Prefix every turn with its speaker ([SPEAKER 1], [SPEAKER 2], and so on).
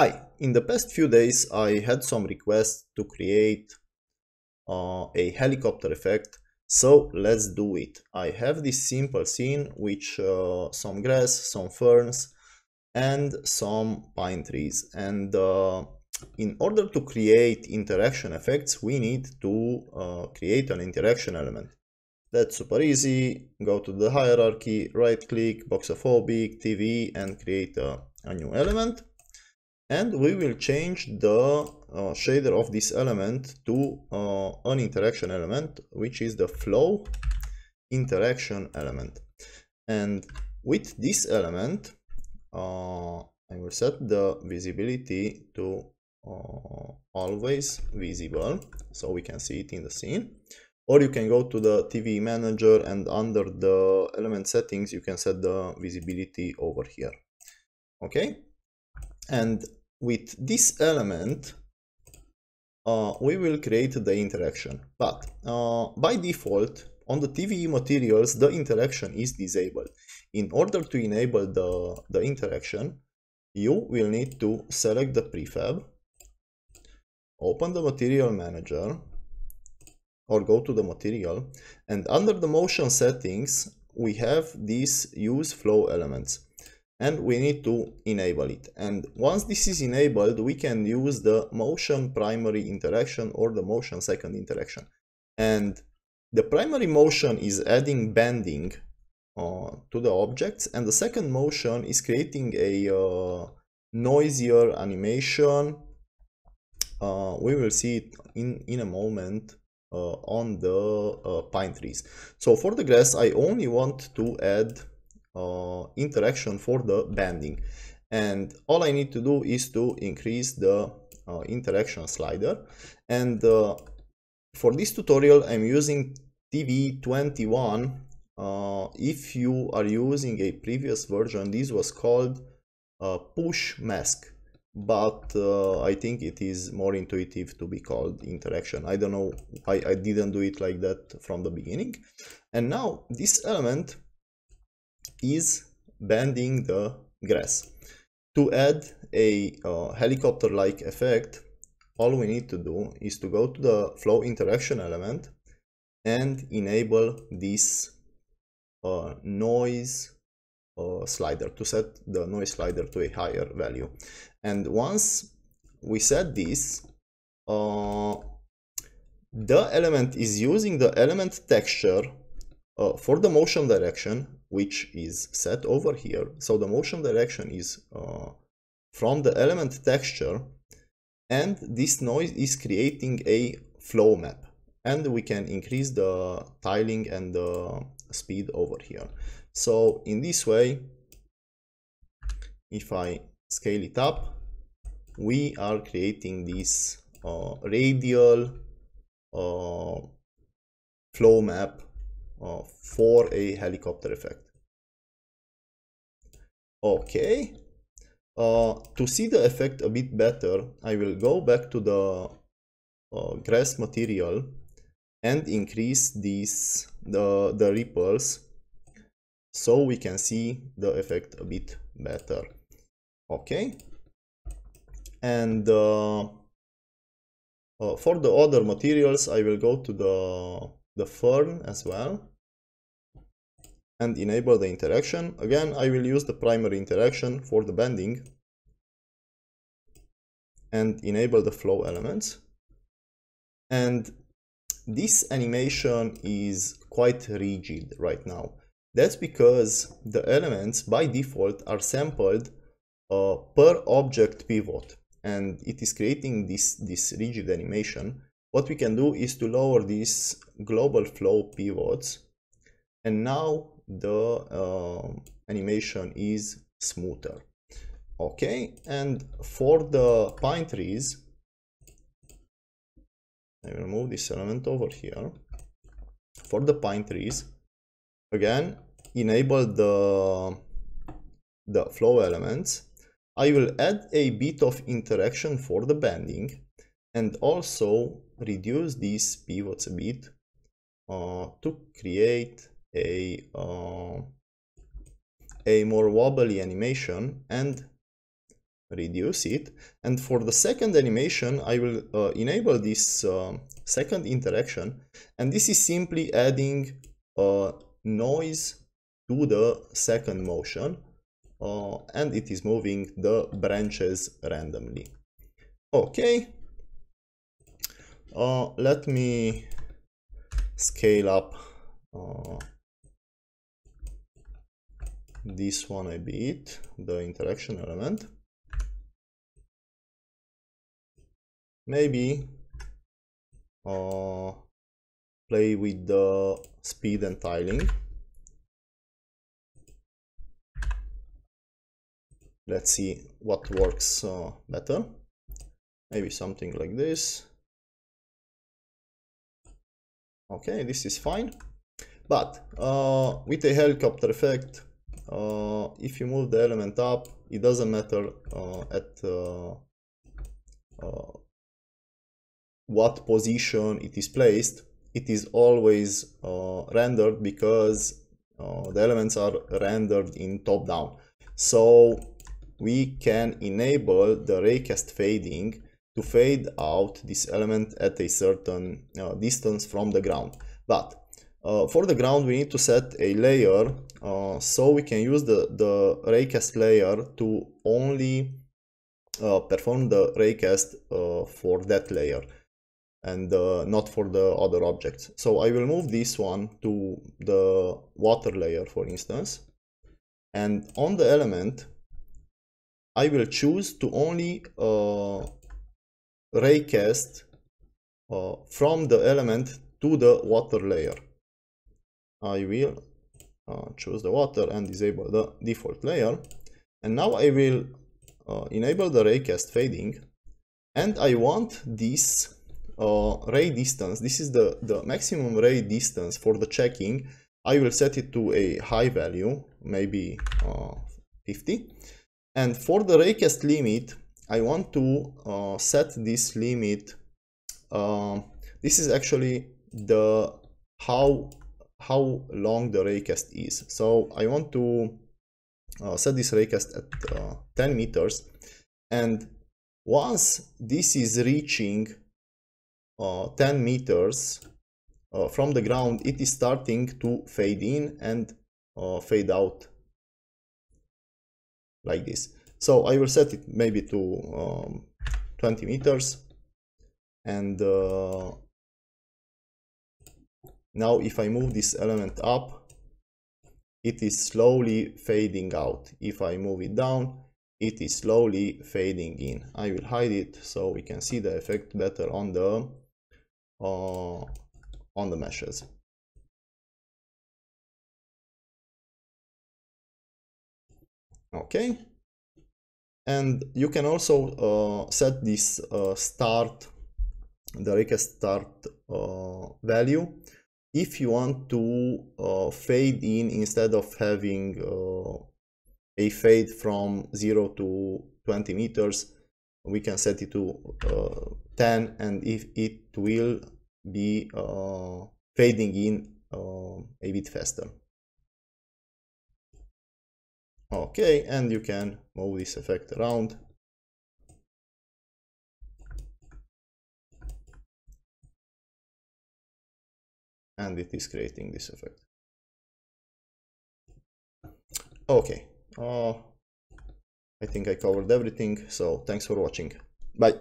[SPEAKER 1] Hi, in the past few days I had some requests to create uh, a helicopter effect, so let's do it. I have this simple scene which uh, some grass, some ferns and some pine trees and uh, in order to create interaction effects we need to uh, create an interaction element. That's super easy, go to the hierarchy, right click, boxophobic, TVE and create a, a new element and we will change the uh, shader of this element to uh, an interaction element which is the flow interaction element. And with this element uh, I will set the visibility to uh, always visible so we can see it in the scene. Or you can go to the TVE manager and under the element settings you can set the visibility over here. Okay? And with this element uh, we will create the interaction. But uh, by default on the TVE materials the interaction is disabled. In order to enable the, the interaction you will need to select the prefab open the material manager or go to the material and under the motion settings we have these use flow elements and we need to enable it. And once this is enabled we can use the motion primary interaction or the motion second interaction. And the primary motion is adding bending uh, to the objects and the second motion is creating a uh, noisier animation. Uh, we will see it in in a moment uh, on the uh, pine trees. So for the grass i only want to add uh, interaction for the bending and all I need to do is to increase the uh, interaction slider and uh, for this tutorial I'm using TVE21 uh, if you are using a previous version this was called uh, push mask but uh, I think it is more intuitive to be called interaction. I don't know, I, I didn't do it like that from the beginning. And now this element is bending the grass. To add a uh, helicopter-like effect, all we need to do is to go to the flow interaction element and enable this uh, noise uh, slider to set the noise slider to a higher value. And once we set this, uh, the element is using the element texture uh, for the motion direction which is set over here. So the motion direction is uh, from the element texture and this noise is creating a flow map and we can increase the tiling and the speed over here. So in this way, if I scale it up, we are creating this uh, radial uh, flow map uh, for a helicopter effect. Okay. Uh, to see the effect a bit better, I will go back to the uh, grass material and increase these the, the ripples so we can see the effect a bit better. Okay. And uh, uh, for the other materials, I will go to the the fern as well and enable the interaction. Again, I will use the primary interaction for the bending and enable the flow elements. And this animation is quite rigid right now. That's because the elements by default are sampled uh, per object pivot and it is creating this, this rigid animation what we can do is to lower these global flow pivots and now the uh, animation is smoother. Okay and for the pine trees I will move this element over here. For the pine trees again enable the the flow elements. I will add a bit of interaction for the bending and also reduce these pivots a bit uh, to create a uh, a more wobbly animation and reduce it. And for the second animation I will uh, enable this uh, second interaction. And this is simply adding uh, noise to the second motion uh, and it is moving the branches randomly. Okay. Uh, let me scale up uh, this one a bit the interaction element. Maybe uh, play with the speed and tiling. Let's see what works uh, better. Maybe something like this. Okay this is fine. But uh, with a helicopter effect uh, if you move the element up it doesn't matter uh, at uh, uh, what position it is placed it is always uh, rendered because the elements are rendered in top down so we can enable the raycast fading to fade out this element at a certain distance from the ground. But uh, for the ground we need to set a layer uh, so we can use the, the raycast layer to only uh, perform the raycast uh, for that layer and uh, not for the other objects. So I will move this one to the water layer for instance and on the element I will choose to only uh, raycast from the element to the water layer. I will uh, choose the water and disable the default layer. And now I will uh, enable the raycast fading. And I want this uh, ray distance. This is the, the maximum ray distance for the checking. I will set it to a high value, maybe uh, 50 and for the raycast limit, I want to uh, set this limit. Uh, this is actually the how how long the raycast is. So I want to uh, set this raycast at uh, 10 meters. And once this is reaching uh, 10 meters uh, from the ground, it is starting to fade in and fade out like this. So I will set it maybe to um, 20 meters and uh, now if I move this element up it is slowly fading out. If I move it down it is slowly fading in. I will hide it so we can see the effect better on the uh, on the meshes. Okay. And you can also uh, set this uh, start the raycast start uh, value if you want to uh, fade in instead of having uh, a fade from 0 to 20 meters we can set it to uh, 10 and if it will be fading in a bit faster Okay, and you can move this effect around. And it is creating this effect. Okay, uh, I think I covered everything, so thanks for watching. Bye.